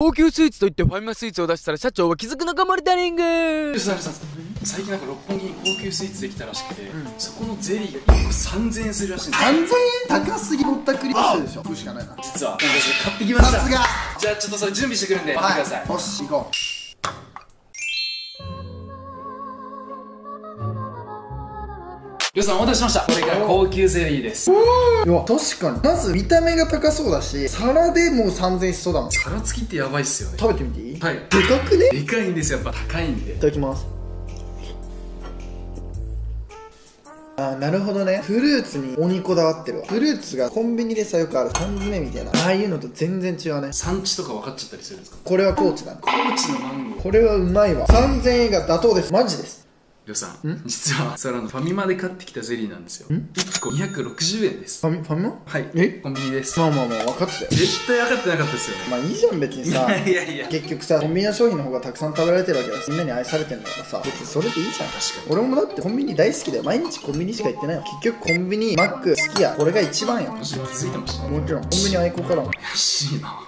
高級スイーツといってファミマスイーツを出したら社長は気づくのかモニタリング。最近なんか六本木に高級スイーツできたらしくて、そこのゼリーが1個3000円するらしいんですよ。3000円高すぎぼったくり。してるでしょ食うしかないな。実は私買ってきました。さすが。じゃあちょっとそれ準備してくるんで待ってください、よし行こ吉田さんお待たせしました。これが高級ゼリーです。ういや確かに。まず見た目が高そうだし皿でもう3000円しそうだもん。殻付きってやばいっすよね。食べてみていい？はい。でかくね？でかいんですよ。やっぱ高いんで。いただきます。あーなるほどね。フルーツに鬼こだわってるわ。フルーツがコンビニでさよくある。缶詰みたいな。ああいうのと全然違うね。産地とか分かっちゃったりするんですか？これは高知だね。高知のマンゴー。これはうまいわ。3000円が妥当です。マジです吉田さん？実はそれあのファミマで買ってきたゼリーなんですよ。1個260円です。ファミファミマ？はい。え？コンビニです。まあまあまあ分かってたよ。絶対分かってなかったですよね。まあいいじゃん別にさ。いやいや結局さコンビニの商品の方がたくさん食べられてるわけだしみんなに愛されてるんだからさ。別にそれでいいじゃん。確か俺もだってコンビニ大好きだよ。毎日コンビニしか行ってないよ結局コンビニマック好きやこれが一番よ。にもし気づいてました。もちろんコンビニ愛好家だもん。怪しいな